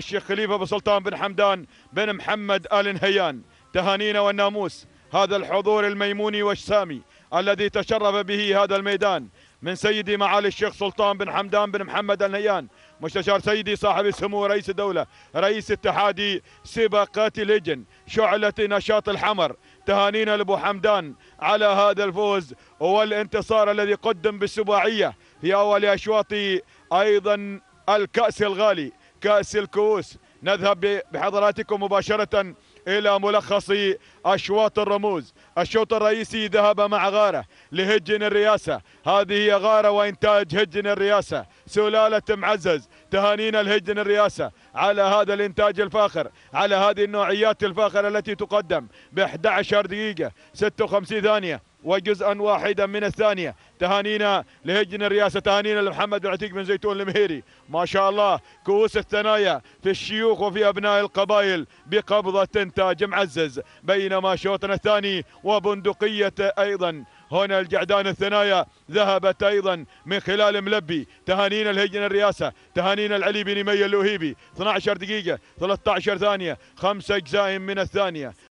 الشيخ خليفة بن سلطان بن حمدان بن محمد آل نهيان. تهانينا والناموس هذا الحضور الميموني والسامي الذي تشرف به هذا الميدان من سيدي معالي الشيخ سلطان بن حمدان بن محمد النهيان مستشار سيدي صاحب السمو رئيس الدولة رئيس اتحادي سباقات اللجن شعلة نشاط الحمر. تهانينا لأبو حمدان على هذا الفوز والانتصار الذي قدم بالسباعية في أول أشواط أيضا الكأس الغالي. كأس الكؤوس. نذهب بحضراتكم مباشرة إلى ملخص أشواط الرموز. الشوط الرئيسي ذهب مع غارة لهجن الرئاسة هذه هي غارة وإنتاج هجن الرئاسة سلالة معزز تهانينا الهجن الرئاسة على هذا الإنتاج الفاخر على هذه النوعيات الفاخرة التي تقدم ب 11 دقيقة 56 ثانية وجزءا واحدا من الثانية. تهانينا لهجن الرئاسة تهانينا لمحمد بن عتيق بن زيتون المهيري. ما شاء الله كؤوس الثنايا في الشيوخ وفي أبناء القبائل بقبضة إنتاج معزز. بينما شوطنا الثاني وبندقية أيضا. هنا الجعدان الثنايا ذهبت أيضا من خلال ملبي. تهانينا الهجن الرئاسة تهانينا العلي بن مي اللوهيبي 12 دقيقة 13 ثانية خمسة أجزاء من الثانية.